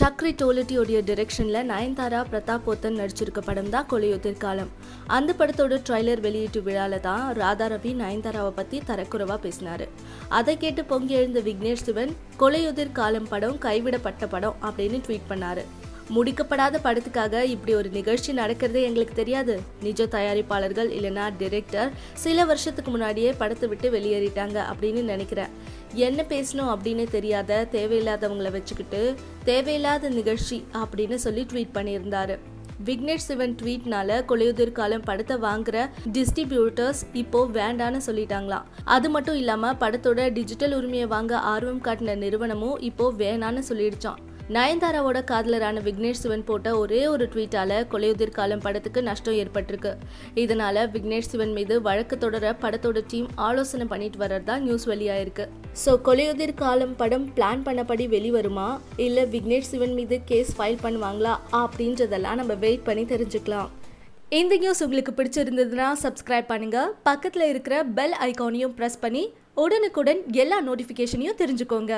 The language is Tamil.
சக்ரி டோலிட்டியோடைய டிரெக்ஷனில் நயன்தாரா பிரதாப் போத்தன் நடிச்சிருக்க படம் தான் கொலையுதிர் காலம். அந்த படத்தோட ட்ரைலர் வெளியீட்டு விழால தான் ராதா ரவி நயன்தாராவை பற்றி தரக்குறவாக பேசினார். அதை கேட்டு பொங்கி எழுந்த விக்னேஷ் சிவன் கொலையுதிர் காலம் படம் கைவிடப்பட்ட படம் அப்படின்னு ட்வீட் பண்ணார். முடிக்கப்படாத படத்துக்காக இப்படி ஒரு நிகழ்ச்சி நடக்கிறதே எங்களுக்கு தெரியாது. நிஜ தயாரிப்பாளர்கள் இல்லைனா டிரெக்டர் சில வருஷத்துக்கு முன்னாடியே படத்தை விட்டு வெளியேறிட்டாங்க அப்படின்னு நினைக்கிறேன். என்ன பேசணும் அப்படின்னு தெரியாத தேவையில்லாதவங்களை வச்சுக்கிட்டு தேவையில்லாத நிகழ்ச்சி அப்படின்னு சொல்லி ட்வீட் பண்ணியிருந்தாரு. விக்னேஷ் சிவன் ட்வீட்னால கொலையுதிர் காலம் படத்தை வாங்குற டிஸ்ட்ரிபியூட்டர்ஸ் இப்போ வேண்டான்னு சொல்லிட்டாங்களாம் அது மட்டும் இல்லாம படத்தோட டிஜிட்டல் உரிமையை வாங்க ஆர்வம் காட்டின நிறுவனமும் இப்போ வேணான்னு சொல்லிடுச்சான் நயன்தாராவோட காதலரான விக்னேஷ் சிவன் போட்ட ஒரே ஒரு ட்வீட்டால கொலையுதிர் காலம் படத்துக்கு நஷ்டம் ஏற்பட்டிருக்கு. இதனால விக்னேஷ் சிவன் மீது வழக்கு தொடர படத்தோட டீம் ஆலோசனை பண்ணிட்டு வர்றதா நியூஸ் வெளியாயிருக்கு. ஸோ கொலையுதிர் காலம் படம் பிளான் பண்ணபடி வெளிவருமா? இல்லை விக்னேஷ் சிவன் மீது கேஸ் ஃபைல் பண்ணுவாங்களா? அப்படின்றதெல்லாம் நம்ம வெயிட் பண்ணி தெரிஞ்சுக்கலாம். இந்த நியூஸ் உங்களுக்கு பிடிச்சிருந்ததுன்னா சப்ஸ்கிரைப் பண்ணுங்க. பக்கத்தில் இருக்கிற பெல் ஐக்கானையும் ப்ரெஸ் பண்ணி உடனுக்குடன் எல்லா நோட்டிஃபிகேஷனையும் தெரிஞ்சுக்கோங்க.